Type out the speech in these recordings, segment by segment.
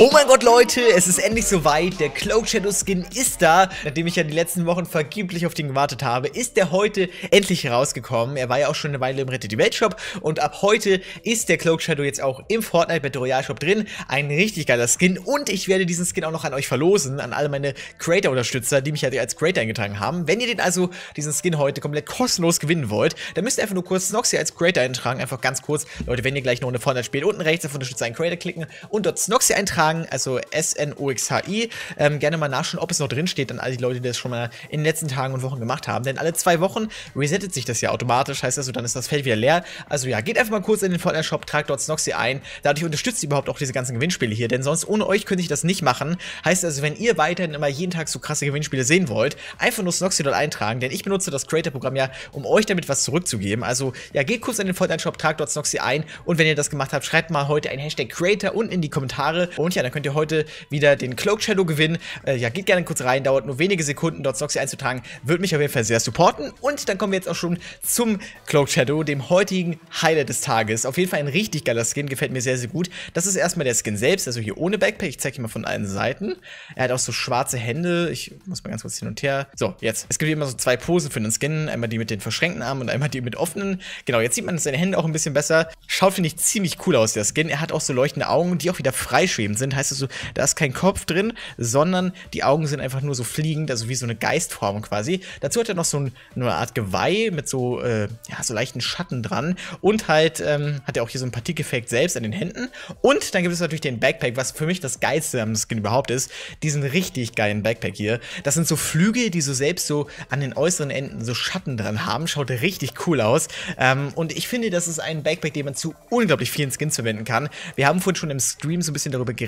Oh mein Gott, Leute, es ist endlich soweit. Der Cloak Shadow Skin ist da. Nachdem ich ja die letzten Wochen vergeblich auf den gewartet habe, ist der heute endlich rausgekommen. Er war ja auch schon eine Weile im Rettet die Welt Shop und ab heute ist der Cloak Shadow jetzt auch im Fortnite Battle Royale Shop drin. Ein richtig geiler Skin und ich werde diesen Skin auch noch an euch verlosen, an alle meine Creator-Unterstützer, die mich ja als Creator eingetragen haben. Wenn ihr den also, diesen Skin heute komplett kostenlos gewinnen wollt, dann müsst ihr einfach nur kurz Snoxy als Creator eintragen. Einfach ganz kurz. Leute, wenn ihr gleich noch eine Fortnite spielt, unten rechts auf Unterstützer einen Creator klicken und dort Snoxy eintragen eintragen, also S-N-O-X-H-I. Ähm, gerne mal nachschauen, ob es noch drin steht, an all die Leute, die das schon mal in den letzten Tagen und Wochen gemacht haben. Denn alle zwei Wochen resettet sich das ja automatisch, heißt also, dann ist das Feld wieder leer. Also ja, geht einfach mal kurz in den Fortnite-Shop, tragt dort Snoxy ein. Dadurch unterstützt ihr überhaupt auch diese ganzen Gewinnspiele hier, denn sonst ohne euch könnte ich das nicht machen. Heißt also, wenn ihr weiterhin immer jeden Tag so krasse Gewinnspiele sehen wollt, einfach nur Snoxy dort eintragen, denn ich benutze das Creator-Programm ja, um euch damit was zurückzugeben. Also ja, geht kurz in den Fortnite-Shop, tragt dort Snoxy ein und wenn ihr das gemacht habt, schreibt mal heute ein Hashtag Creator unten in die Kommentare und ja, dann könnt ihr heute wieder den Cloak Shadow gewinnen. Äh, ja, geht gerne kurz rein, dauert nur wenige Sekunden, dort Snoxy einzutragen. Würde mich auf jeden Fall sehr supporten. Und dann kommen wir jetzt auch schon zum Cloak Shadow, dem heutigen Highlight des Tages. Auf jeden Fall ein richtig geiler Skin, gefällt mir sehr, sehr gut. Das ist erstmal der Skin selbst, also hier ohne Backpack. Ich zeige ihn mal von allen Seiten. Er hat auch so schwarze Hände. Ich muss mal ganz kurz hin und her. So, jetzt. Es gibt immer so zwei Posen für den Skin. Einmal die mit den verschränkten Armen und einmal die mit offenen. Genau, jetzt sieht man seine Hände auch ein bisschen besser. Schaut, finde ich, ziemlich cool aus, der Skin. Er hat auch so leuchtende Augen, die auch wieder freischwebend sind. Heißt also, da ist kein Kopf drin, sondern die Augen sind einfach nur so fliegend, also wie so eine Geistform quasi. Dazu hat er noch so ein, eine Art Geweih mit so, äh, ja, so leichten Schatten dran und halt ähm, hat er auch hier so ein Partikeleffekt selbst an den Händen. Und dann gibt es natürlich den Backpack, was für mich das Geilste am Skin überhaupt ist. Diesen richtig geilen Backpack hier. Das sind so Flügel, die so selbst so an den äußeren Enden so Schatten dran haben. Schaut richtig cool aus. Ähm, und ich finde, das ist ein Backpack, den man zu unglaublich vielen Skins verwenden kann. Wir haben vorhin schon im Stream so ein bisschen darüber geredet,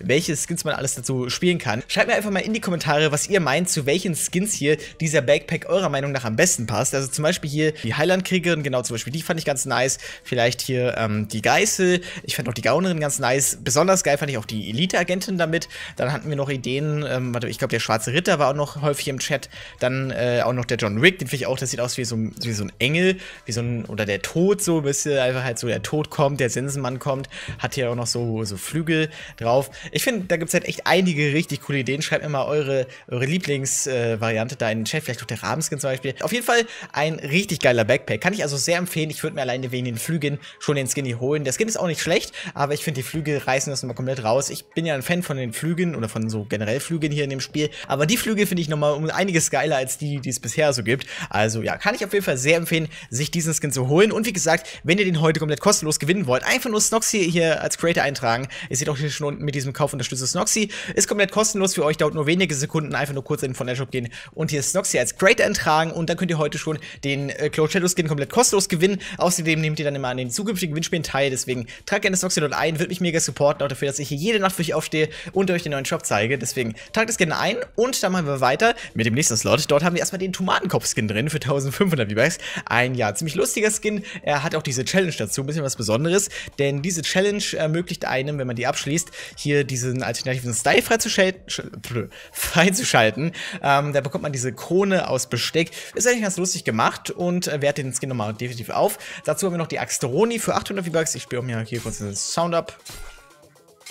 welche Skins man alles dazu spielen kann. Schreibt mir einfach mal in die Kommentare, was ihr meint, zu welchen Skins hier dieser Backpack eurer Meinung nach am besten passt. Also zum Beispiel hier die Highland-Kriegerin, genau zum Beispiel die fand ich ganz nice. Vielleicht hier ähm, die Geißel. Ich fand auch die Gaunerin ganz nice. Besonders geil fand ich auch die Elite-Agentin damit. Dann hatten wir noch Ideen, ähm, warte, ich glaube der Schwarze Ritter war auch noch häufig im Chat. Dann äh, auch noch der John Wick, den finde ich auch, das sieht aus wie so, wie so ein Engel, wie so ein, oder der Tod so, ein bisschen einfach halt so der Tod kommt, der Sensenmann kommt. Hat hier auch noch so, so Flügel drauf. Ich finde, da gibt es halt echt einige richtig coole Ideen. Schreibt mir mal eure, eure Lieblingsvariante äh, da in den Chat, vielleicht auch der Rahmenskin zum Beispiel. Auf jeden Fall ein richtig geiler Backpack. Kann ich also sehr empfehlen. Ich würde mir alleine wegen den Flügen schon den Skin hier holen. Der Skin ist auch nicht schlecht, aber ich finde, die Flüge reißen das nochmal komplett raus. Ich bin ja ein Fan von den Flügen oder von so generell Flügen hier in dem Spiel. Aber die Flüge finde ich nochmal um einiges geiler als die, die es bisher so gibt. Also ja, kann ich auf jeden Fall sehr empfehlen, sich diesen Skin zu holen. Und wie gesagt, wenn ihr den heute komplett kostenlos gewinnen wollt, einfach nur Snoxy hier als Creator eintragen. Ihr seht auch hier schon unten mit diesem Kauf unterstütze Snoxy. Ist komplett kostenlos für euch, dauert nur wenige Sekunden. Einfach nur kurz in den von der Shop gehen und hier Snoxy als Creator eintragen. Und dann könnt ihr heute schon den äh, Cloud Shadow Skin komplett kostenlos gewinnen. Außerdem nehmt ihr dann immer an den zukünftigen Gewinnspielen teil. Deswegen tragt gerne Snoxy dort ein, wird mich mega supporten, auch dafür, dass ich hier jede Nacht für euch aufstehe und euch den neuen Shop zeige. Deswegen tragt es gerne ein und dann machen wir weiter mit dem nächsten Slot. Dort haben wir erstmal den Tomatenkopf-Skin drin für 1500 V-Bucks. Ein ja ziemlich lustiger Skin. Er hat auch diese Challenge dazu, ein bisschen was Besonderes, denn diese Challenge ermöglicht einem, wenn man die abschließt, hier diesen alternativen Style freizuschalten. Ähm, da bekommt man diese Krone aus Besteck. Ist eigentlich ganz lustig gemacht und äh, wertet den Skin nochmal definitiv auf. Dazu haben wir noch die Axteroni für 800 V-Bucks. Ich spiele auch mir hier kurz den Sound ab.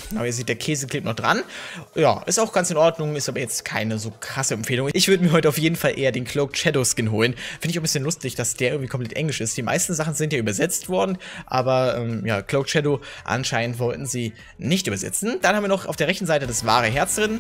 Genau, ihr seht, der Käse klebt noch dran. Ja, ist auch ganz in Ordnung, ist aber jetzt keine so krasse Empfehlung. Ich würde mir heute auf jeden Fall eher den Cloaked Shadow Skin holen. Finde ich auch ein bisschen lustig, dass der irgendwie komplett englisch ist. Die meisten Sachen sind ja übersetzt worden, aber ähm, ja, Cloaked Shadow anscheinend wollten sie nicht übersetzen. Dann haben wir noch auf der rechten Seite das wahre Herz drin.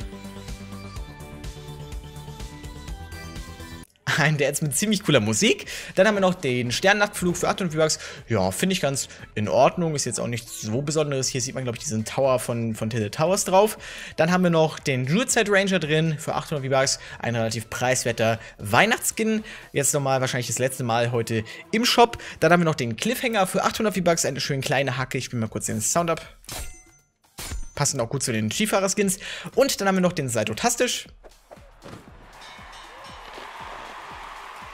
Ein Dance mit ziemlich cooler Musik. Dann haben wir noch den Sternnachtflug für 800 V-Bucks. Ja, finde ich ganz in Ordnung. Ist jetzt auch nicht so besonderes. Hier sieht man, glaube ich, diesen Tower von, von Tilted Towers drauf. Dann haben wir noch den Druidside Ranger drin für 800 V-Bucks. Ein relativ preiswerter Weihnachtsskin. Jetzt nochmal wahrscheinlich das letzte Mal heute im Shop. Dann haben wir noch den Cliffhanger für 800 V-Bucks. Eine schöne kleine Hacke. Ich spiele mal kurz den Sound ab. Passend auch gut zu den Skifahrer-Skins. Und dann haben wir noch den Saitotastisch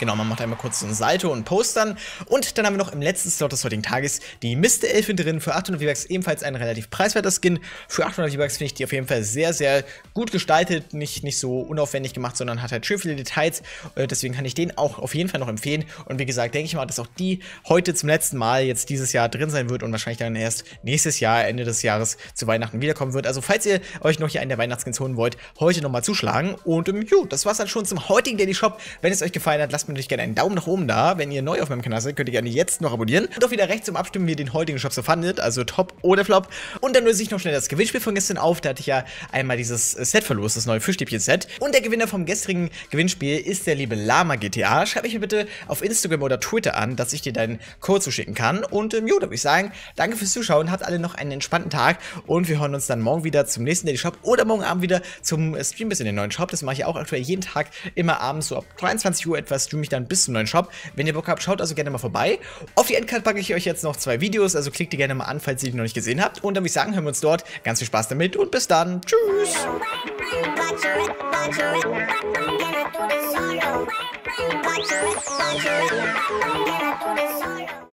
Genau, man macht einmal kurz so ein Salto und Post dann. Und dann haben wir noch im letzten Slot des heutigen Tages die Miste drin für 800 V-Bucks, ebenfalls ein relativ preiswerter Skin. Für 800 V-Bucks finde ich die auf jeden Fall sehr, sehr gut gestaltet, nicht, nicht so unaufwendig gemacht, sondern hat halt schön viele Details. Äh, deswegen kann ich den auch auf jeden Fall noch empfehlen. Und wie gesagt, denke ich mal, dass auch die heute zum letzten Mal jetzt dieses Jahr drin sein wird und wahrscheinlich dann erst nächstes Jahr, Ende des Jahres zu Weihnachten wiederkommen wird. Also falls ihr euch noch hier einen der Weihnachtsskins holen wollt, heute nochmal zuschlagen. Und ähm, jo, das war's dann schon zum heutigen Daily Shop. Wenn es euch gefallen hat, lasst mir natürlich gerne einen Daumen nach oben da. Wenn ihr neu auf meinem Kanal seid, könnt ihr gerne jetzt noch abonnieren. Und auch wieder rechts zum Abstimmen, wie ihr den heutigen Shop so fandet, also Top oder Flop. Und dann löse ich noch schnell das Gewinnspiel von gestern auf. Da hatte ich ja einmal dieses Set verlost, das neue Fischstäbchen-Set. Und der Gewinner vom gestrigen Gewinnspiel ist der liebe Lama GTA. Schreib mich mir bitte auf Instagram oder Twitter an, dass ich dir deinen Code zuschicken kann. Und ähm, jo, da würde ich sagen, danke fürs Zuschauen, habt alle noch einen entspannten Tag und wir hören uns dann morgen wieder zum nächsten Daily Shop oder morgen Abend wieder zum Stream bis in den neuen Shop. Das mache ich auch aktuell jeden Tag, immer abends so ab 23 Uhr etwas streame ich dann bis zum neuen Shop. Wenn ihr Bock habt, schaut also gerne mal vorbei. Auf die Endcard packe ich euch jetzt noch zwei Videos, also klickt die gerne mal an, falls ihr die noch nicht gesehen habt. Und dann würde ich sagen, hören wir uns dort. Ganz viel Spaß damit und bis dann. Tschüss.